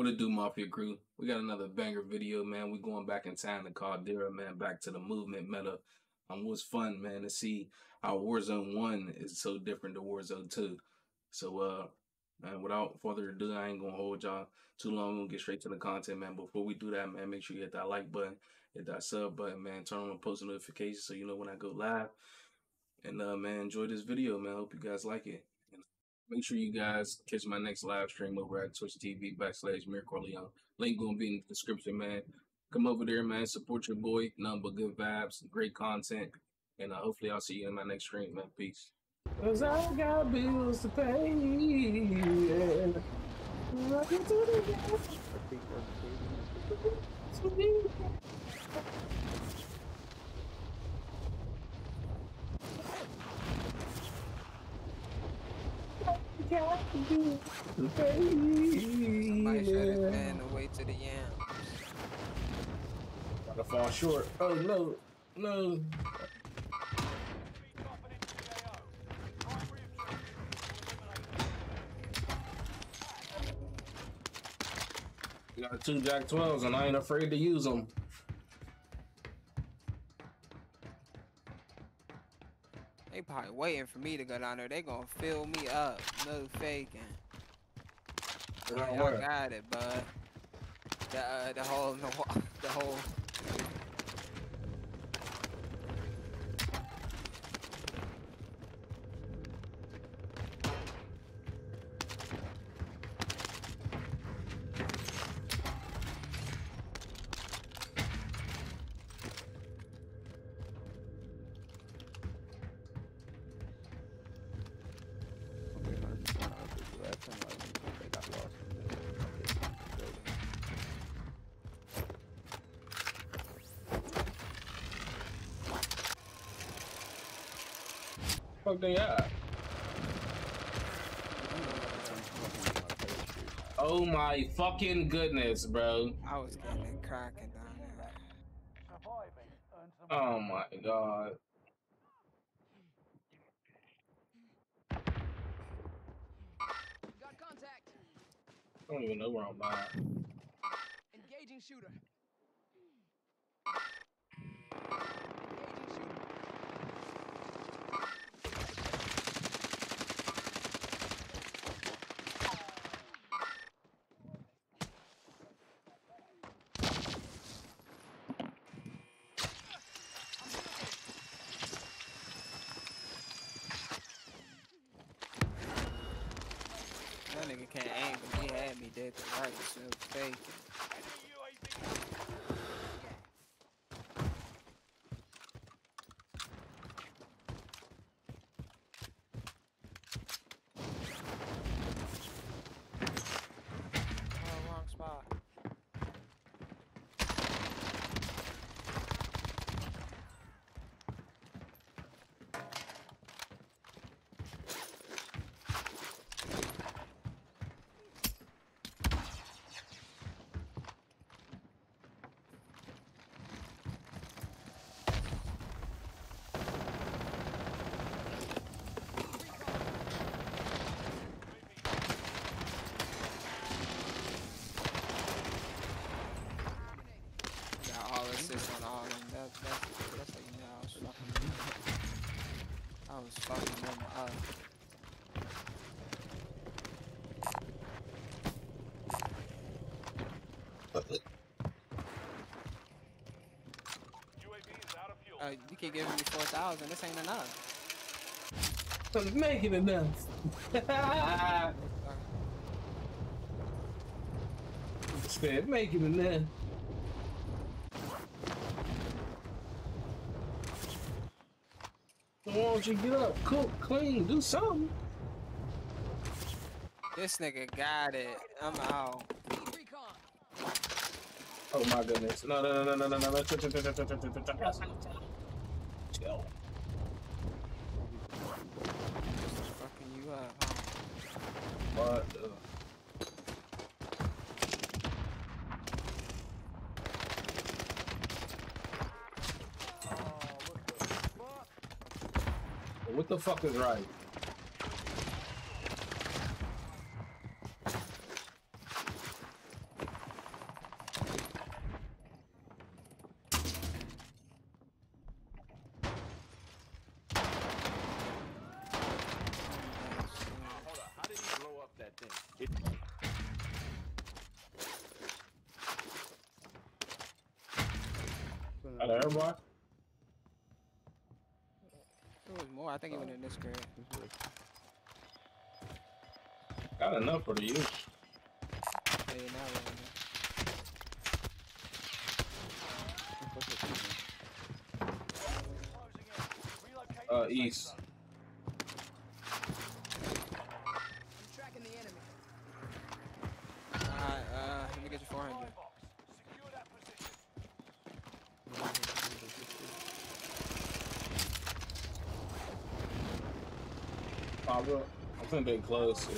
What it do, Mafia crew? We got another banger video, man. We going back in time to Caldera, man, back to the movement meta. Um, it was fun, man, to see how Warzone 1 is so different to Warzone 2. So, uh, man, without further ado, I ain't gonna hold y'all too long. We'll get straight to the content, man. Before we do that, man, make sure you hit that like button, hit that sub button, man. Turn on post notifications so you know when I go live. And, uh, man, enjoy this video, man. Hope you guys like it. Make sure you guys catch my next live stream over at Twitch TV backslash MireCorleone. Link gonna be in the description, man. Come over there, man. Support your boy. Nothing but good vibes, great content, and uh, hopefully I'll see you in my next stream, man. Peace. Cause I got bills to pay. Yeah. Somebody should have been the way to the yams. About to fall short. Oh no, no. We got two JAK-12s and I ain't afraid to use them. Probably waiting for me to go down there. They gonna fill me up. No faking. I got it, bud. The uh, the whole the, the whole fuck they at? Oh my fucking goodness, bro. I was getting cracking down there. Oh, oh my god. Got contact. I don't even know where I'm at. Engaging shooter. That nigga can't aim, but he to right, faking. Oh, wrong spot. Got all assists on all of them. That, that's, that's how you know I was fucking. I was fucking them up. Uh, you keep giving me 4,000. This ain't enough. I'm making enough. Spit, making enough. Why don't you get up, cook, clean, do something? This nigga got it. I'm out. Oh my goodness. No, no, no, no, no, no, no. Fucking you up, huh? What the? Oh, what the fuck is right? Out of everybody? There was more. I think he went in this crib. Got enough for the use. Yeah, now we're in there. Uh, east. I'm tracking the enemy. Alright, uh, let me get you 400. I think they close.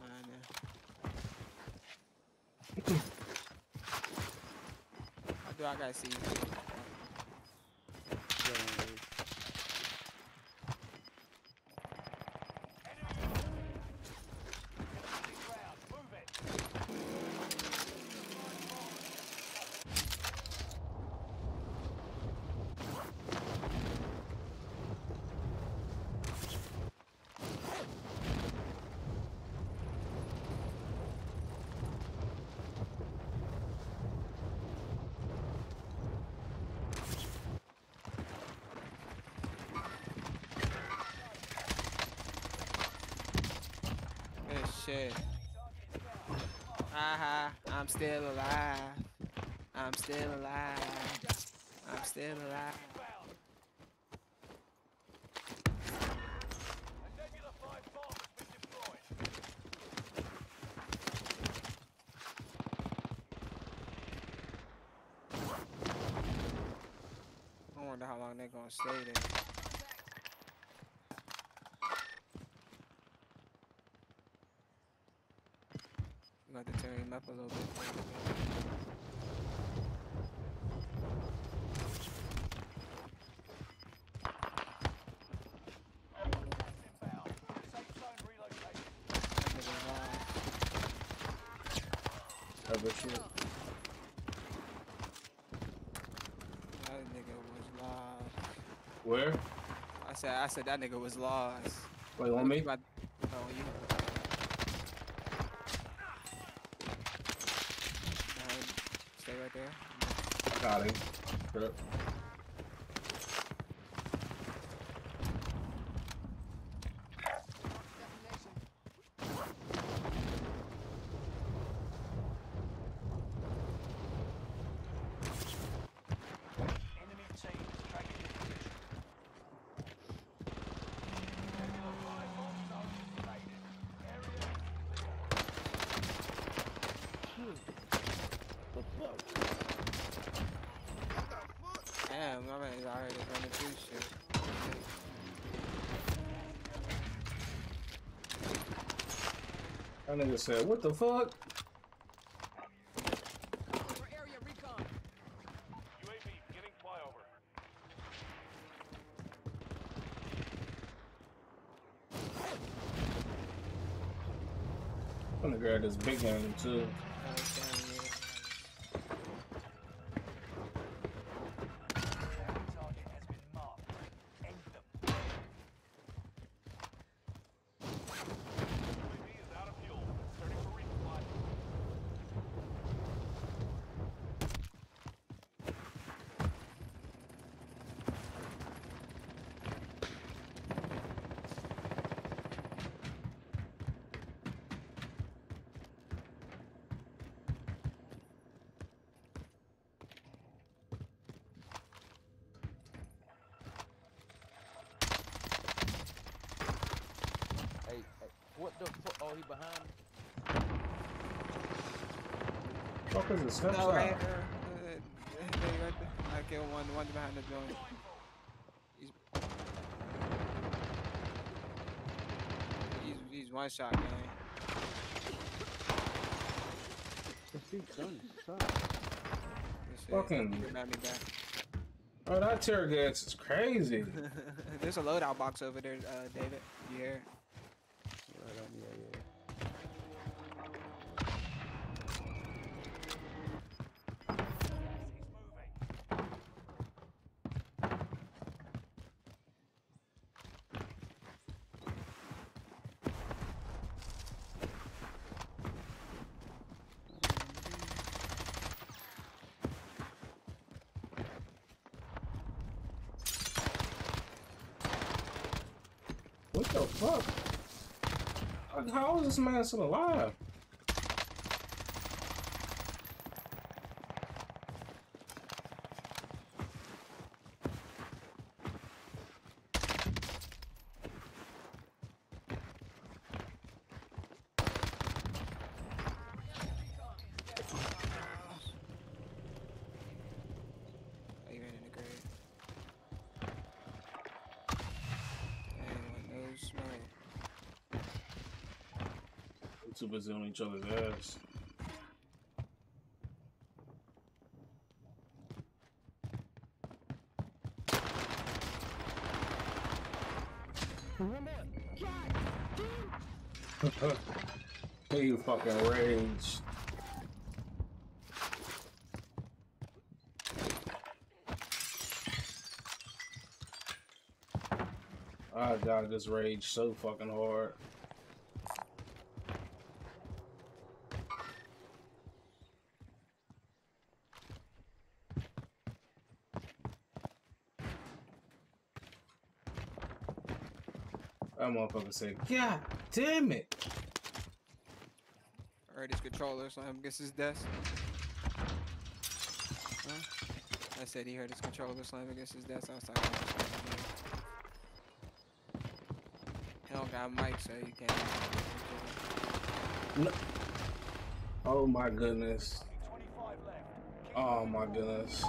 Fine, yeah. How do I gotta shit. Haha, I'm still alive. I'm still alive. I'm still alive. I wonder how long they're gonna stay there. We got to turn him up a little bit. Nigga live. Other shit. That nigga was lost. Where? I said, I said that nigga was lost. Wait, on me? About- oh, you. Right there. Got him. Yep. That nigga said, what the fuck? For area recon. UAV beginning flyover. I'm gonna grab this big gun too. Oh, damn, yeah. Target has been marked. End them. UAV is out of fuel. Starting for resupply. Hey, hey, what the fuck? Oh, he behind me. Fuck is this step No, right there. Uh, they right there. I killed one, one behind the joint. He's, he's, he's one shot, man. Fucking- Get at me back. Oh, that tear gas is crazy. There's a loadout box over there, uh, David. You hear? What the fuck? How is this man still alive? Oh, you ran in the grave. Dang, no smoke. We're too busy on each other's ass. he fucking rage. Ah, God, this rage so fucking hard. That motherfucker said, God damn it. Alright, heard his controller, so I'm guess his desk. Huh? I said he heard his controller slam against his desk. outside. was oh, his He don't got a mic, so you can't. No. Oh my goodness. 25 left. Keep Oh my goodness.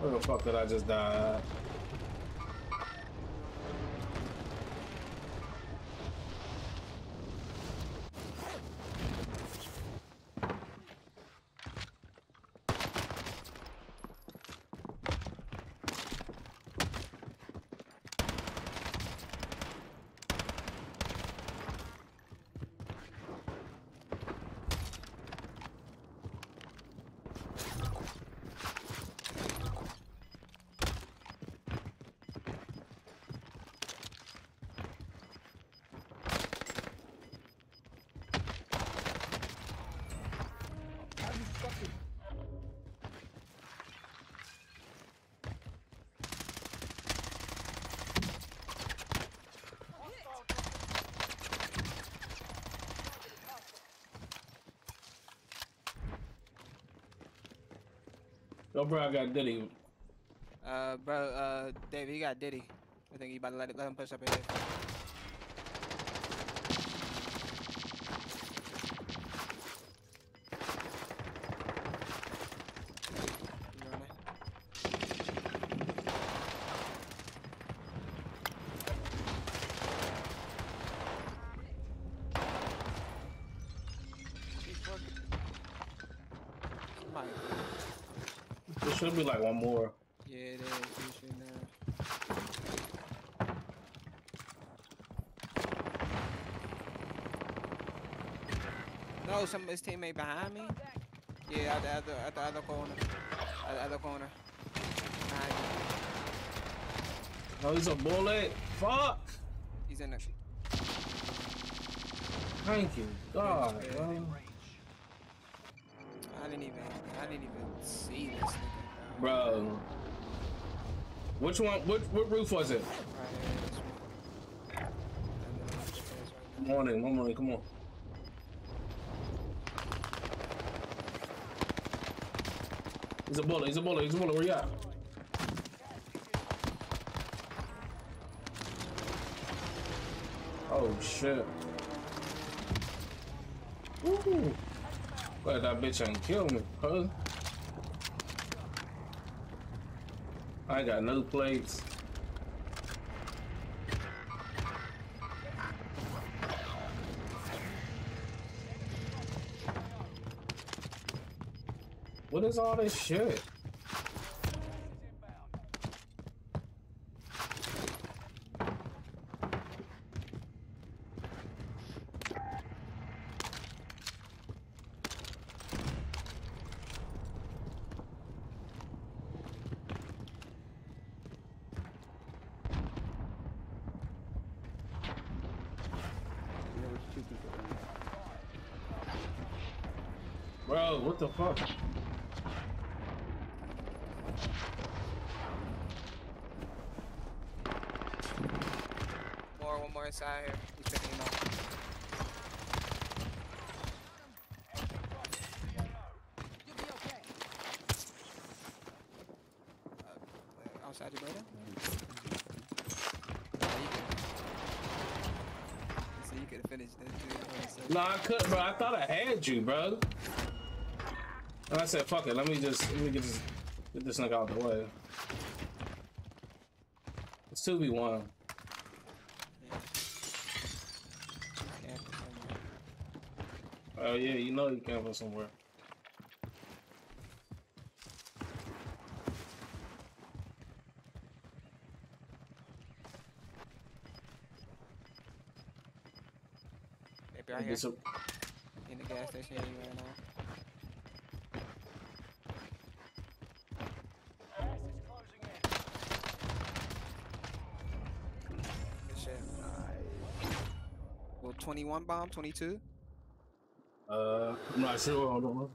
Where the fuck did I just die? Yo, bro, I got Diddy. Uh, bro, uh, David, he got Diddy. I think he about to let it let him push up ahead. You There should be like one more. Yeah, it is. You should know. No, some of his teammate behind me. Yeah, at the other, at the other corner. At the other corner. Oh, he's a bullet. Fuck. He's in the. Thank you, God. Yeah. bro. I didn't even. I didn't even see this nigga. Bro. Which one? What, what roof was it? Right here, this one. I know what this is right now. Morning, morning, come on. He's a bullet, he's a bullet, he's a bullet. Where you at? Oh shit. Woo! Glad that bitch ain't kill me, huh? I got no plates. What is all this shit? Two people. Bro, what the fuck? More, one more inside here. He's picking him up. You'll be okay. Uh, outside your building? Oh, you could- So you could have finished this dude. on himself. No, I couldn't, bro. I thought I had you, bro. And I said, fuck it. Let me just let me get this get this nigga out of the way. It's two v one. Oh yeah, you know you camping somewhere. Right Get here. some- In the gas station right now. Gas is closing in. Good shit. Well, 21 bomb, 22. Uh, I'm not sure. Hold on.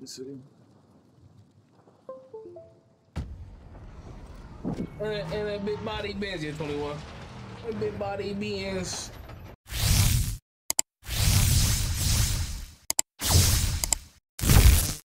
Let's see. And that, and that big body Benz, yeah, 21. That big body Benz.